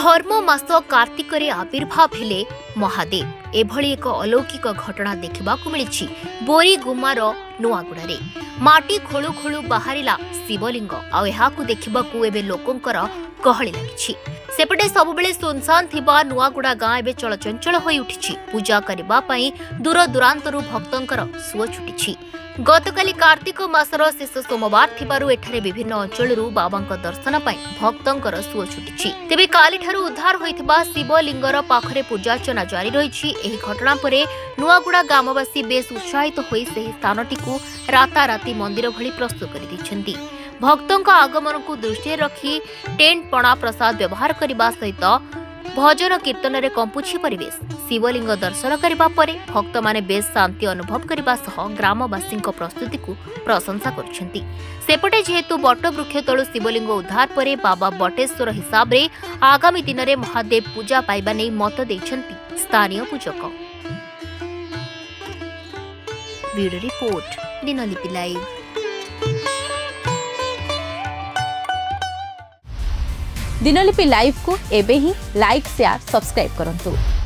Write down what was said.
ଧର୍ମ ମାସ କାର୍ତ୍ତିକରେ ଆବିର୍ଭାବ ହେଲେ ମହାଦେବ ଏଭଳି ଏକ ଅଲୌକିକ ଘଟଣା ଦେଖିବାକୁ ମିଳିଛି ବୋରିଗୁମାର ନୂଆଗୁଡ଼ାରେ ମାଟି ଖୋଳୁ ଖୋଳୁ ବାହାରିଲା ଶିବଲିଙ୍ଗ ଆଉ ଏହାକୁ ଦେଖିବାକୁ ଏବେ ଲୋକଙ୍କର ଗହଳି ଲାଗିଛି ସେପଟେ ସବୁବେଳେ ଶୂନଶାନ ଥିବା ନୂଆଗୁଡ଼ା ଗାଁ ଏବେ ଚଳଚଞ୍ଚଳ ହୋଇଉଠିଛି ପୂଜା କରିବା ପାଇଁ ଦୂରଦୂରାନ୍ତରୁ ଭକ୍ତଙ୍କର ସୁଅ ଛୁଟିଛି ଗତକାଲି କାର୍ତ୍ତିକ ମାସର ଶେଷ ସୋମବାର ଥିବାରୁ ଏଠାରେ ବିଭିନ୍ନ ଅଞ୍ଚଳରୁ ବାବାଙ୍କ ଦର୍ଶନ ପାଇଁ ଭକ୍ତଙ୍କର ସୁଅ ଛୁଟିଛି ତେବେ କାଲିଠାରୁ ଉଦ୍ଧାର ହୋଇଥିବା ଶିବଲିଙ୍ଗର ପାଖରେ ପୂଜାର୍ଚ୍ଚନା ଜାରି ରହିଛି ଏହି ଘଟଣା ପରେ ନୂଆଗୁଡ଼ା ଗ୍ରାମବାସୀ ବେଶ୍ ଉତ୍ସାହିତ ହୋଇ ସେହି ସ୍ଥାନଟିକୁ ରାତାରାତି ମନ୍ଦିର ଭଳି ପ୍ରସ୍ତୁତ କରିଦେଇଛନ୍ତି ଭକ୍ତଙ୍କ ଆଗମନକୁ ଦୃଷ୍ଟିରେ ରଖି ଟେଣ୍ଟ ପଣା ପ୍ରସାଦ ବ୍ୟବହାର କରିବା ସହିତ ଭଜନ କୀର୍ତ୍ତନରେ କମ୍ପୁଛି ପରିବେଶ ଶିବଲିଙ୍ଗ ଦର୍ଶନ କରିବା ପରେ ଭକ୍ତମାନେ ବେଶ୍ ଶାନ୍ତି ଅନୁଭବ କରିବା ସହ ଗ୍ରାମବାସୀଙ୍କ ପ୍ରସ୍ତୁତିକୁ ପ୍ରଶଂସା କରୁଛନ୍ତି ସେପଟେ ଯେହେତୁ ବଟବୃକ୍ଷ ତଳୁ ଶିବଲିଙ୍ଗ ଉଦ୍ଧାର ପରେ ବାବା ବଟେଶ୍ୱର ହିସାବରେ ଆଗାମୀ ଦିନରେ ମହାଦେବ ପୂଜା ପାଇବା ନେଇ ମତ ଦେଇଛନ୍ତି ସ୍ଥାନୀୟ ପୂଜକ bureau report Dinalipi live Dinalipi live को एवं ही लाइक सेयार सब्सक्राइब करूँ